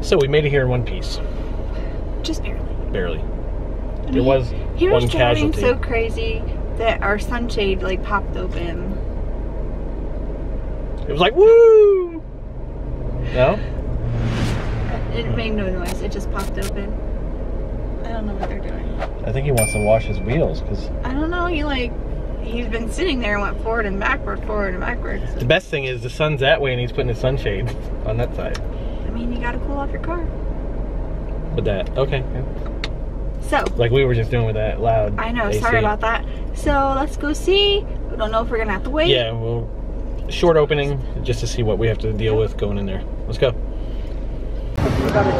So we made it here in one piece, Just barely. barely. I It mean, was He was driving casualty. so crazy that our sunshade like popped open. It was like woo. No. It hmm. made no noise. It just popped open. I don't know what they're doing. I think he wants to wash his wheels because I don't know. He like he's been sitting there and went forward and backward, forward and backwards. the best thing is the sun's that way and he's putting his sunshade on that side. I mean, you gotta cool off your car. With that, okay. So Like we were just doing with that loud. I know. AC. Sorry about that. So let's go see. We don't know if we're gonna have to wait. Yeah, well, short opening just to see what we have to deal with going in there. Let's go.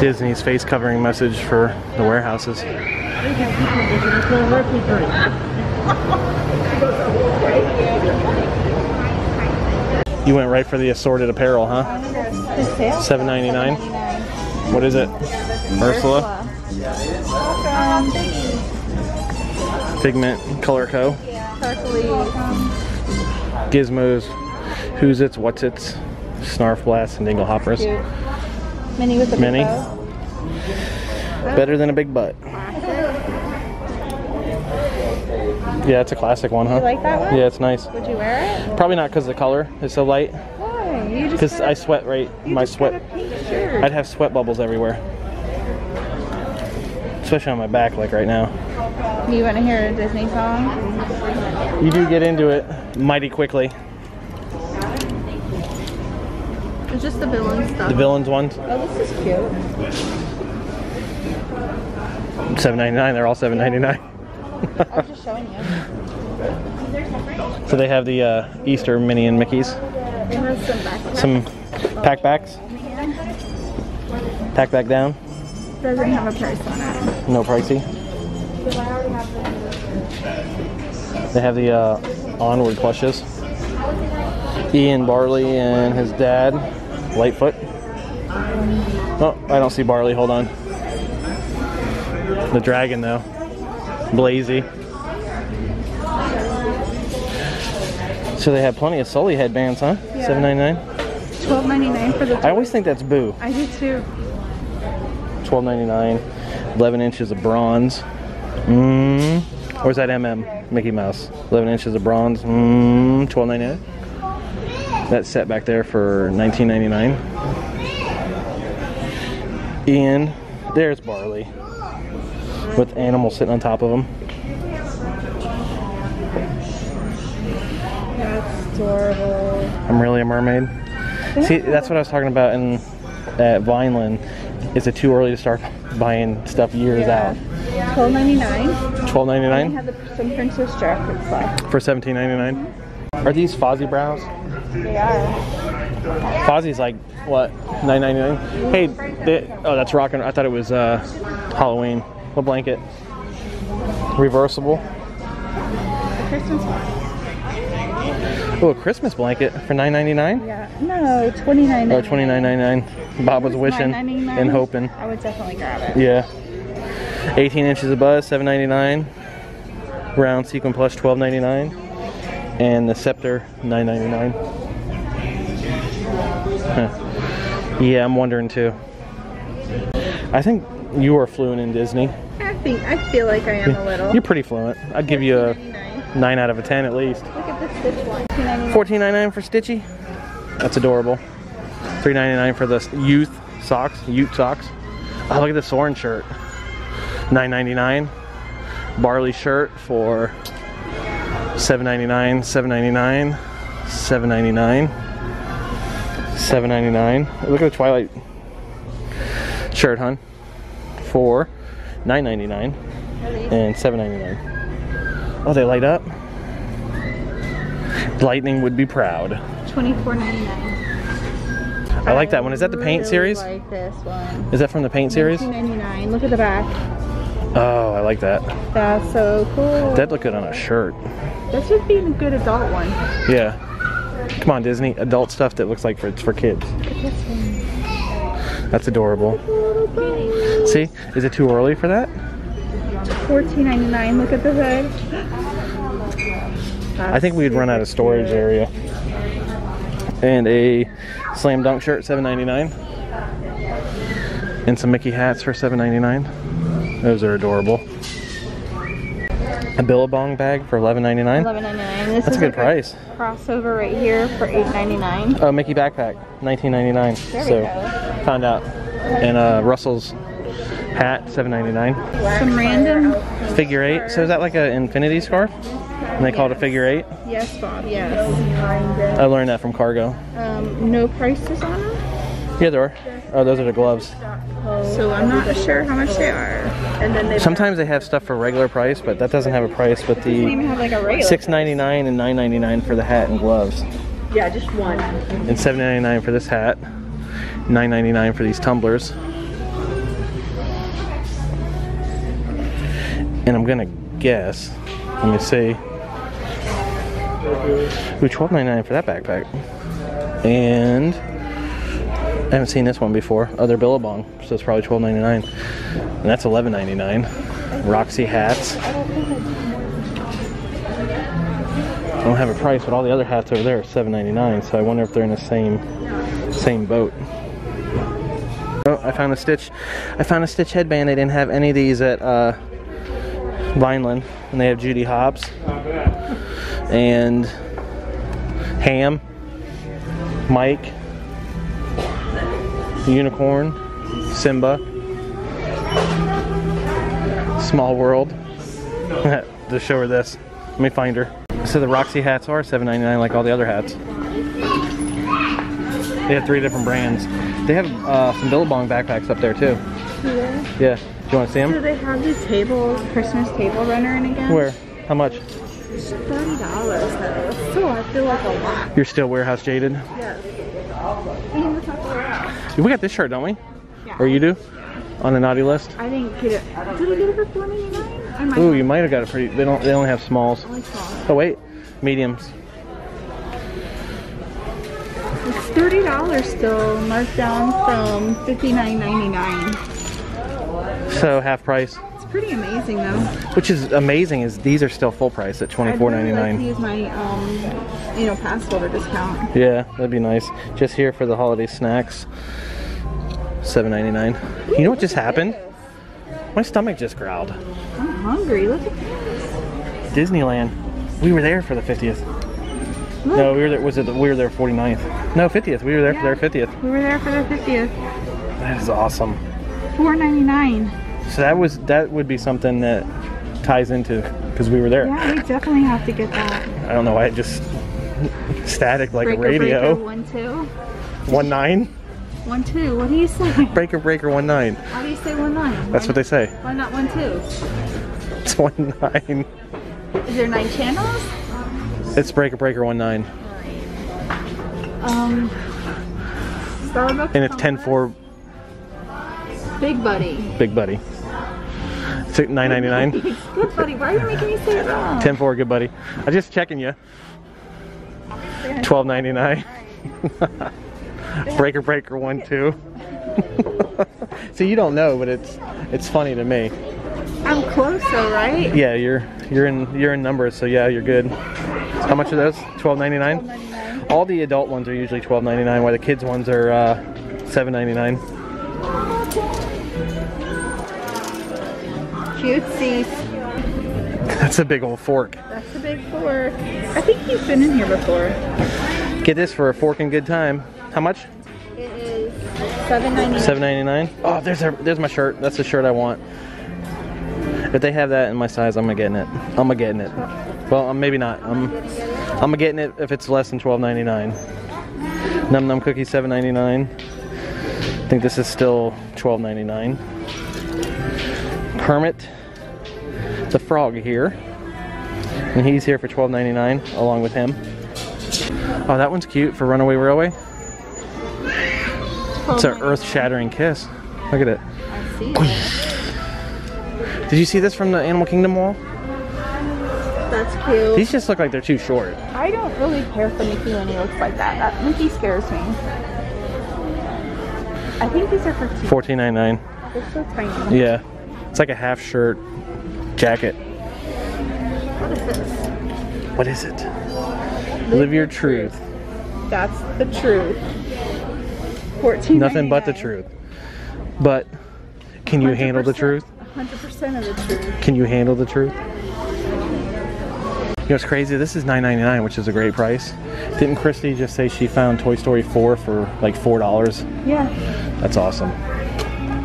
Disney's face covering message for the warehouses. You went right for the assorted apparel, huh? Seven ninety nine. What is it? Ursula. Um, Figment Color Co. Gizmos. Who's its? What's its? Snarf Blast and Dingle Hoppers. Mini with Mini. bow. Better than a big butt. Yeah, it's a classic one, huh? You like that one? Yeah, it's nice. Would you wear it? Probably not because the color is so light. Why? Because I sweat right. My sweat. a pink shirt. I'd have sweat bubbles everywhere. Especially on my back, like right now. You want to hear a Disney song? You do get into it mighty quickly. It's just the villain stuff. The villains ones, oh, this is cute. seven ninety nine. They're all seven ninety nine. I'm just showing you. So they have the uh, Easter Minnie and Mickey's. Some. Some pack backs. Pack back down. Doesn't have a price on it. No pricey. They have the uh, onward plushes. Ian Barley and his dad, Lightfoot. Oh, I don't see Barley. Hold on. The dragon though, Blazey. So they have plenty of Sully headbands, huh? Yeah. Seven ninety nine. Twelve ninety nine for the. I always think that's Boo. I do too. Twelve ninety nine. Eleven inches of bronze. Mm. Or is that MM? Mickey Mouse. Eleven inches of bronze. Mm. Twelve ninety nine. That's set back there for nineteen ninety nine. Ian, there's Barley with animals sitting on top of them. That's adorable. I'm really a mermaid. See, that's what I was talking about in at Vineland. Is it too early to start buying stuff years out? Twelve ninety nine. Twelve ninety nine have the, some princess jackets left. for seventeen ninety nine. Are these Fozzie brows? They are. Fozzie's like what? Nine ninety nine. Hey, they, oh that's rocking. I thought it was uh, Halloween. What blanket? Reversible. The Christmas. Oh, a Christmas blanket for nine ninety nine. Yeah. No, twenty nine. Oh, twenty nine ninety nine. Bob was wishing and hoping. I would definitely grab it. Yeah. 18 inches of buzz, 7.99. Round sequin plush, 12.99. And the scepter, 9.99. Huh. Yeah, I'm wondering too. I think you are fluent in Disney. I think I feel like I am a little. You're pretty fluent. I'd give you a 9 out of a 10 at least. Look at the stitch one. $14.99. 14.99 for Stitchy. That's adorable. 3.99 for the youth socks, Ute socks. Oh, look at this orange shirt. 9.99. Barley shirt for 7.99, 7.99, 7.99, 7.99. Look at the Twilight shirt, hun. For 9.99 and 7.99. Oh, they light up. Lightning would be proud. Twenty-four ninety-nine. I like that one. Is that the paint series? Like this one. Is that from the paint series? Nineteen ninety-nine. Look at the back. Oh, I like that. That's so cool. That'd look good on a shirt. this would be a good adult one. Yeah. Come on, Disney. Adult stuff that looks like for, it's for kids. Look at this one. That's adorable. See? Is it too early for that? Fourteen ninety-nine. Look at the hood. I think we'd run out of storage area. And a slam dunk shirt, $7.99. And some Mickey hats for $7.99. Those are adorable. A Billabong bag for $11.99. Eleven ninety nine. This That's is a good price. crossover right here for eight ninety nine. Oh, Mickey backpack, $19.99. There we so go. found out. And uh, Russell's hat, $7.99. Some random. Figure eight. So is that like an infinity scarf? And they call it a figure eight? Yes, Bob. Yes. I learned that from Cargo. Um, no prices on them, Yeah, there are. Oh, those are the gloves. so I'm not sure how much they are. And then they Sometimes they have stuff for regular price, but that doesn't have a price. But the have like a regular. six ninety nine and nine ninety nine for the hat and gloves, Yeah, just one. and seven ninety nine for this hat, nine ninety nine for these tumblers. And I'm gonna guess. Let me see. Ooh, twelve ninety nine for that backpack. And I haven't seen this one before. Other Billabong, so it's probably twelve ninety nine, and that's eleven ninety nine. Roxy hats. I don't have a price, but all the other hats over there are seven ninety nine. So I wonder if they're in the same same boat. Oh, I found a Stitch. I found a Stitch headband. They didn't have any of these at uh, Vineland, and they have Judy Hopps and Hamm, Mike, Unicorn, Simba, Small World. Just show her this. Let me find her. So the Roxy hats are $7.99 like all the other hats. They have three different brands. They have uh, some Billabong backpacks up there too. Yeah. Do you want to see Do they have these tables, Christmas table runner in again? Where? How much? It's thirty dollars though. Still, I feel like a lot. You're still warehouse jaded. Yes. We can look up the warehouse. We got this shirt, don't we? Yeah. Or you do? On the naughty list? I didn't get it. Did I get it for four ninety nine? Ooh, you might have got it pretty. They don't. They only have smalls. Only small. Oh wait, mediums. It's thirty dollars still, marked down from fifty nine ninety nine. So half price. It's pretty amazing though. Which is amazing. Is these are still full price at twenty four ninety nine. I'd really like to use my um, you know, pass holder discount. Yeah, that'd be nice. Just here for the holiday snacks. Seven ninety nine. You know what just happened? My stomach just growled. I'm hungry. Look at this. Disneyland. We were there for the fiftieth. No, we were there. Was it? The, we were there 49th. No, fiftieth. We were there for their fiftieth. We were there for their fiftieth. That is awesome. Four ninety nine. So that was that would be something that ties into because we were there. Yeah, we definitely have to get that. I don't know why it just static like Breaker, a radio. breaker, one two. One nine. One two. What do you say? Breaker breaker one nine. How do you say one nine? That's Why what they say. Why not one two? It's one nine. Is there nine channels? It's breaker breaker one nine. Um, Starbucks. And it's 10 4 Big Buddy. big buddy. Six nine ninety nine. Good Buddy. Why are you making me say it wrong? 10 4 good buddy. I'm just checking you. Twelve ninety nine. breaker breaker one two. See you don't know, but it's it's funny to me. I'm close though, right? Yeah, you're you're in you're in numbers, so yeah, you're good. How much are those? Twelve ninety nine. All the adult ones are usually twelve ninety nine, while the kids ones are uh, seven ninety nine. cutesy. That's a big old fork. That's a big fork. I think you've been in here before. Get this for a fork and good time. How much? It is $7.99. Oh, there's, a, there's my shirt. That's the shirt I want. If they have that in my size, I'm gonna getting it. I'm a getting it. Well, um, maybe not. I'm, I'm a getting it if it's less than $12.99. Num Num Cookie $7.99. I think this is still $12.99 hermit. It's a frog here. And he's here for $12.99 along with him. Oh, that one's cute for Runaway Railway. It's an earth-shattering kiss. Look at it. it. Did you see this from the Animal Kingdom wall? That's cute. These just look like they're too short. I don't really care for Mickey when he looks like that. That Mickey scares me. I think these are for $14.99. They're so tiny. Yeah it's like a half shirt jacket. What is this? What is it? Live your truth. That's the truth. Fourteen. Nothing but the truth. But Can you handle the truth? 100% of the truth. Can you handle the truth? You know what's crazy? This is $9.99, which is a great price. Didn't Christy just say she found Toy Story 4 for like $4? Yeah. That's awesome.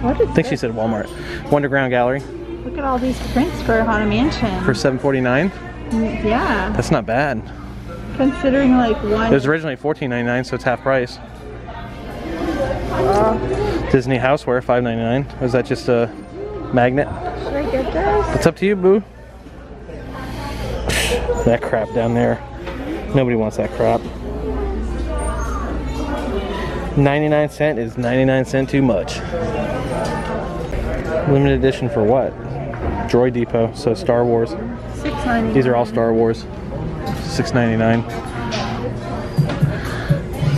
What is I think she said Walmart. Wonderground Gallery Look at all these prints for Haunted Mansion. for $7.49. Mm, yeah. That's not bad. Considering like one. It was originally $14.99, so it's half price. Uh, Disney Houseware, $5.99. Was that just a magnet? should I get this? It's up to you, boo. That crap down there. Nobody wants that crap. 99 cent is 99 cent too much. Limited edition for what? Droid Depot, so Star Wars. Six ninety. These are all Star Wars. 6.99.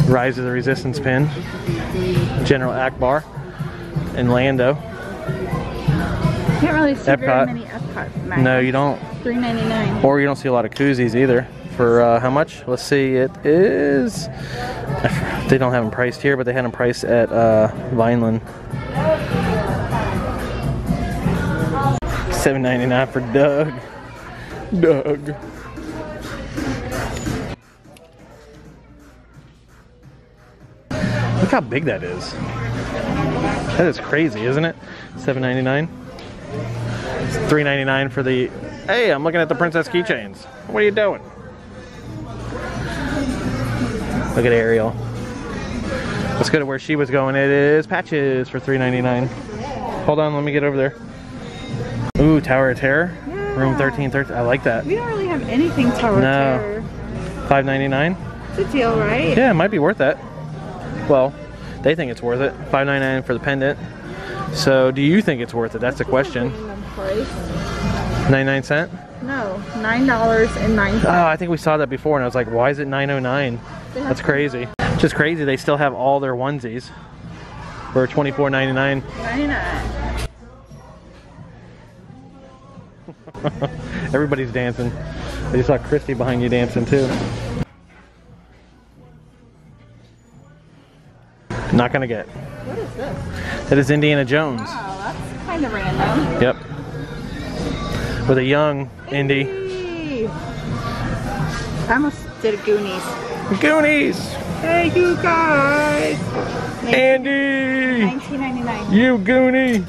Rise of the Resistance pin. General Ackbar and Lando. Can't really see Epcot. very many Epcot. No, you don't. Three ninety nine. Or you don't see a lot of koozies either. For uh, how much? Let's see. It is. They don't have them priced here, but they had them priced at uh, Vineland. Seven ninety nine for Doug. Doug. Look how big that is. That is crazy, isn't it? Seven ninety nine. Three ninety nine for the. Hey, I'm looking at the princess keychains. What are you doing? Look at Ariel. Let's go to where she was going. It is patches for three ninety nine. Hold on, let me get over there. Ooh, Tower of Terror. Yeah. Room 1313. I like that. We don't really have anything Tower no. of Terror. 599 It's a deal, right? Yeah, it might be worth it. Well, they think it's worth it. 599 for the pendant. So, do you think it's worth it? That's the question. 99 cent? No, nine dollars and nine cents. Oh, I think we saw that before, and I was like, why is it 909? That's crazy. Just crazy. They still have all their onesies for 24.99. 99. Everybody's dancing. I just saw Christy behind you dancing too. Not gonna get. What is this? That is Indiana Jones. Wow, that's kind of random. Yep. With a young Indy. Hey. I almost did a Goonies. Goonies! Hey, you guys. Andy! Nineteen ninety nine. You Goonie!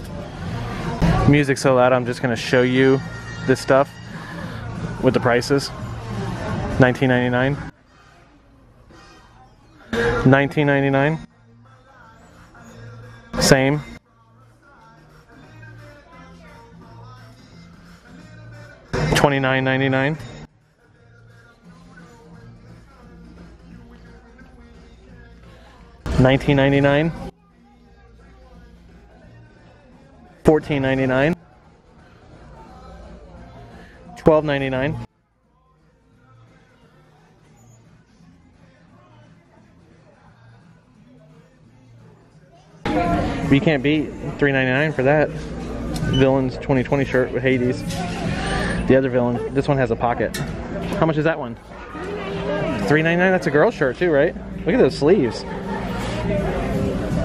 Music's so loud, I'm just gonna show you this stuff with the prices. 19.99. 19.99. Same. Twenty nine ninety nine. Nineteen ninety nine. Fourteen ninety nine. $12.99. Can't beat $3.99 for that. Villains 2020 shirt with Hades. The other villain, this one has a pocket. How much is that one? $3.99, that's a girl shirt too, right? Look at those sleeves.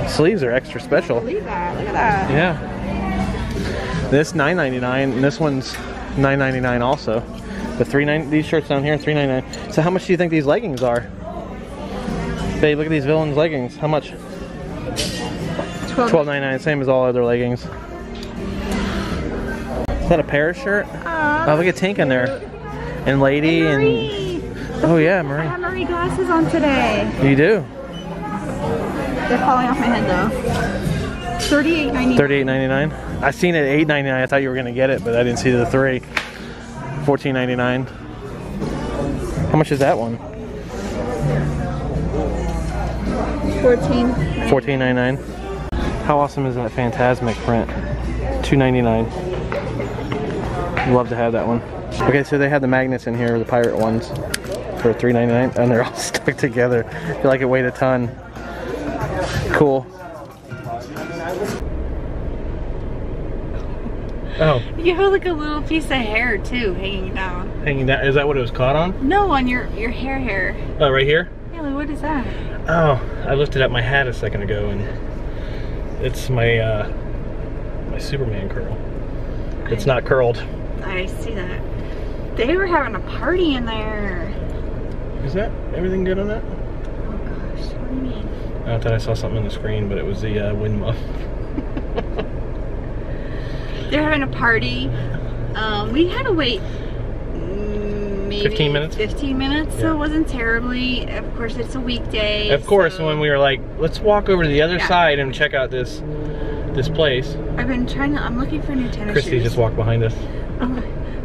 Sleeves are extra special. Look at that. Yeah. This $9.99 and this one's 9.99 also. The three nine these shirts down here, 3.99. So how much do you think these leggings are? Babe, look at these villains leggings. How much? 12.99. same as all other leggings. Is that a Paris shirt? Aww, oh, look at Tink in there. And Lady and... and oh yeah, Marie. I have Marie glasses on today. You do? They're falling off my head though. 38.99. 38.99. I seen it at eight ninety nine. I thought you were gonna get it, but I didn't see the three. Fourteen ninety nine. How much is that one? Fourteen. Fourteen ninety nine. How awesome is that Fantasmic print? Two ninety nine. Love to have that one. Okay, so they had the magnets in here, the pirate ones, for three ninety nine, and they're all stuck together. I feel like it weighed a ton. Cool. Oh, You have like a little piece of hair too hanging down. hanging down. Is that what it was caught on? No, on your your hair hair. Oh, right here. Haley, what is that? Oh, I lifted up my hat a second ago, and it's my uh, my Superman curl. It's I- not curled. I see that. They were having a party in there. Is that everything good on that? Oh gosh, what do you mean? I thought I saw something on the screen, but it was the uh, wind muff. They're having a party. Um, we had to wait mm, maybe 15 minutes? 15 minutes, so it wasn't terribly. Of course, it's a weekday. Of course, so when we were like, let's walk over to the other Yeah. side and check out this this place. I've been trying to. I'm looking for new tennis Christy shoes. just walked behind us. I'm,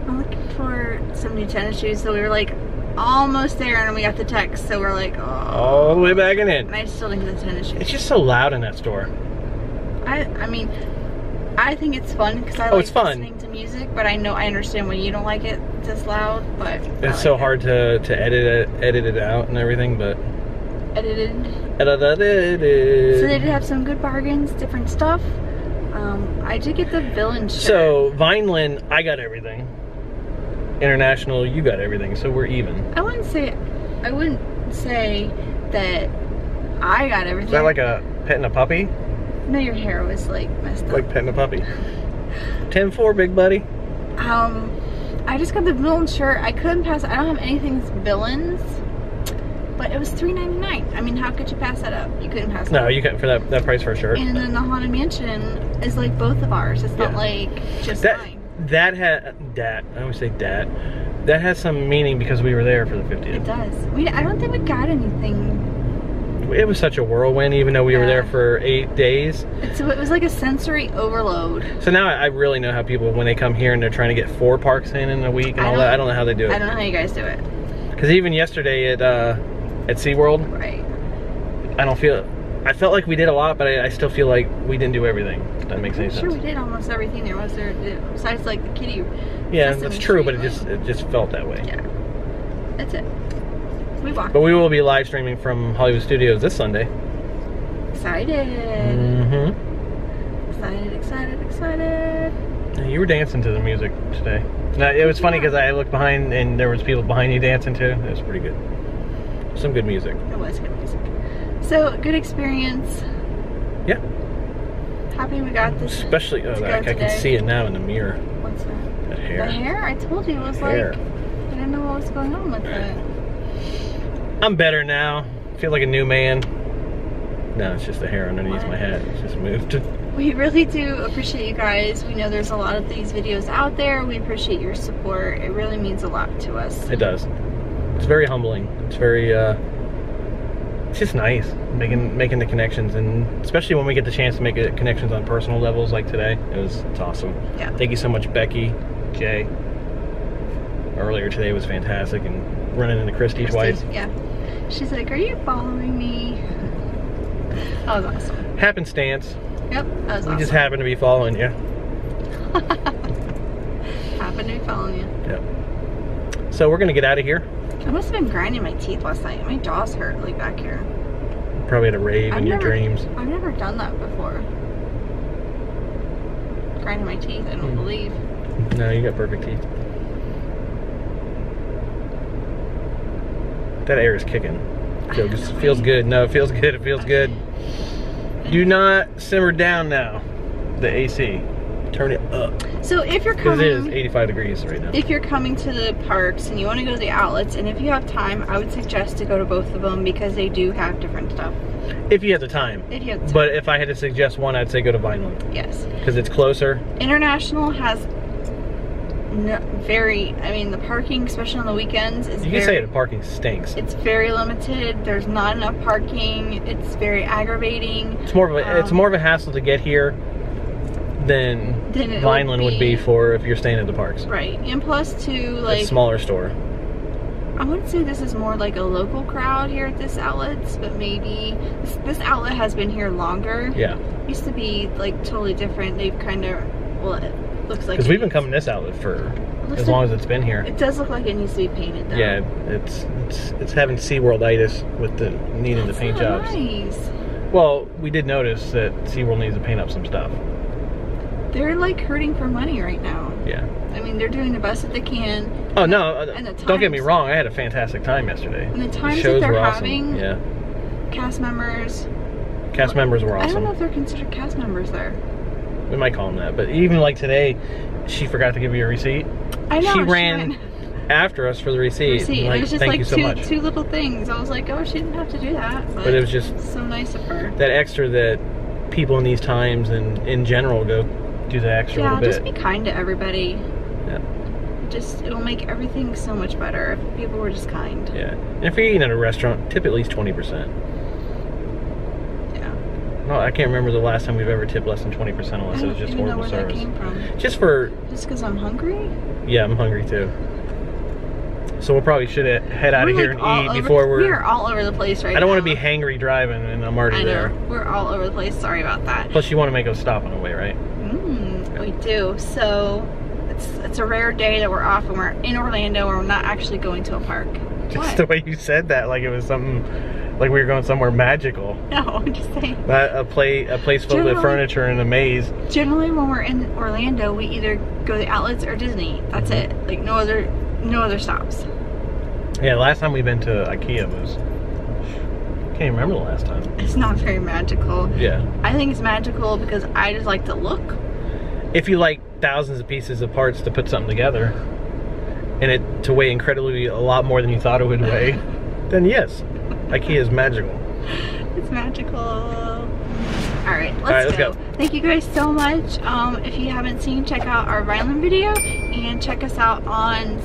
I'm looking for some new tennis shoes. So we were like almost there, and we got the text. So we're like, oh. All the way back and in. And I still didn't get the tennis shoes. It's just so loud in that store. I, I mean, I think it's fun because I Oh, like it's fun. listening to music, but I know I understand when you don't like it this loud. But It's like so it. hard to, to edit it edit it out and everything, but edited. edit it. So they did have some good bargains, different stuff. Um, I did get the villain shirt. So Vineland, I got everything. International, you got everything, so we're even. I wouldn't say, I wouldn't say that I got everything. Is that like a pet and a puppy? No, your hair was like messed up. Like petting a puppy. 10-4, big buddy. Um, I just got the villain shirt. I couldn't pass. I don't have anything villains, but it was three ninety nine. I mean, how could you pass that up? You couldn't pass. it No, up. you can for that that price for a shirt. And then the haunted mansion is like both of ours. It's not like just that mine. that had that I always say that that has some meaning because we were there for the It does. We. I don't think we got anything. It was such a whirlwind, even though we were there for eight days. It's, it was like a sensory overload. So now I I really know how people when they come here and they're trying to get four parks in in a week and I all that. I don't know how they do it. I don't know how you guys do it. Because even yesterday at uh, at SeaWorld, Right. I don't feel. I felt like we did a lot, but I, I still feel like we didn't do everything. That makes any I'm sure sense. we did almost everything there was there, besides like the kitty. Yeah, that's true, but it just it just felt that way. Yeah. That's it. We walked. But we will be live streaming from Hollywood Studios this Sunday. Excited. Mm-hmm. Excited, excited, excited. You were dancing to the music today. Now, it was funny because I looked behind and there was people behind you dancing too. It was pretty good. Some good music. It was good music. So, good experience. Yeah. Happy we got this. Especially, oh, go I, can see it now in the mirror. What's that? That hair. The hair? I told you it was Hair. like. I didn't know what was going on with it. I'm better now. feel like a new man. No, it's just the hair underneath What? my hat. It's just moved. We really do appreciate you guys. We know there's a lot of these videos out there. We appreciate your support. It really means a lot to us. It does. It's very humbling. It's very uh it's just nice making making the connections and especially when we get the chance to make connections on personal levels like today. It was it's awesome. Yeah. Thank you so much Becky, Jay. Earlier today was fantastic and running into Christy twice. Yeah. She's like, Are you following me? That was awesome. Happenstance. Yep, that was We awesome. just happened to be following you. Happened to be following you. Yep. So we're gonna get out of here. I must have been grinding my teeth last night. My jaws hurt like back here. Probably had a rave I've in your never- dreams. I've never done that before. Grinding my teeth, I don't Hmm. believe. No, you got perfect teeth. That air is kicking. Feel- I feels good. No, it feels good. It feels good. Do not simmer down now. The AC. Turn it up. So if you're Because it is coming 85 degrees right now. if you're coming to the parks and you want to go to the outlets and if you have time, I would suggest to go to both of them because they do have different stuff. If you have the time. If you have time. But if I had to suggest one, I'd say go to Vineland. yes. Because it's closer. International has no, very I mean the parking especially on the weekends is You can very say the parking stinks. it's very limited. There's not enough parking. It's very aggravating. It's more of a, it's Um, more of a hassle to get here than Than it would Vineland would be be- for if you're staying at the parks. Right. And plus too like a smaller store. I would say this is more like a local crowd here at this outlet, but maybe this, this outlet has been here longer. Yeah. Used to be like totally different. They've kind of well, it looks like Because we've been coming this outlet for as like- long as it's been here. It does look like it needs to be painted though. Yeah, it's it's it's having SeaWorlditis with the needing That's the paint jobs. Nice. Well, we did notice that SeaWorld needs to paint up some stuff. They're like hurting for money right now. Yeah. I mean, they're doing the best that they can. Oh no! uh, and the don't get me wrong. I had a fantastic time yesterday. And the times that they're awesome. having, Yeah. cast members. Cast members were awesome. I don't know if they're considered cast members there. We might call them that. But even like today, she forgot to give you a receipt. I know. she ran after us for the receipt. receipt. Like, it was just thank like you so two much. two little things. I was like, oh, she didn't have to do that. But, But it was just so nice of her. that extra that people in these times and in general go do the extra Yeah, just be kind to everybody. Yeah. Just it'll make everything so much better if people were just kind. Yeah. And if you're eating at a restaurant, tip at least 20%. No, I can't remember the last time we've ever tipped less than 20% unless it was just horrible service. Just for, Just because I'm hungry? yeah, I'm hungry too. So we'll probably should head out of We're, here like, and eat before we're. We are all over the place right I don't want to be hangry driving and I'm already I know. there. We're all over the place. Sorry about that. Plus, you want to make a stop on the way, right? Mm, we do. So it's it's a rare day that we're off and we're in Orlando and we're not actually going to a park. Just What? the way you said that, like it was something, like we were going somewhere magical. No, I'm just saying. Not a play, a place filled with furniture and a maze. Generally, when we're in Orlando, we either go to the outlets or Disney. That's it. Like no other no other stops. Yeah, last time we've been to IKEA was. Can't even remember the last time. It's not very magical. Yeah. I think it's magical because I just like the look. If you like thousands of pieces of parts to put something together, and it to weigh incredibly a lot more than you thought it would weigh, then yes, IKEA is magical. It's magical. All right, let's, right, let's go. go. Thank you guys so much. Um, if you haven't seen, check out our Ryland video and check us out on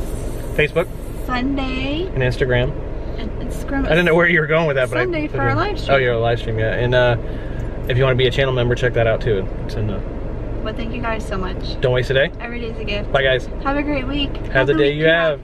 Facebook Sunday and Instagram. and Instagram. I didn't know where you were going with that, but Sunday I, for our live Oh, stream. you're a live stream, yeah. And uh, if you want to be a channel member, check that out too. It's in the. But thank you guys so much. Don't waste a day. Every day's a gift. Bye, guys. Have a great week. Have the day week you have.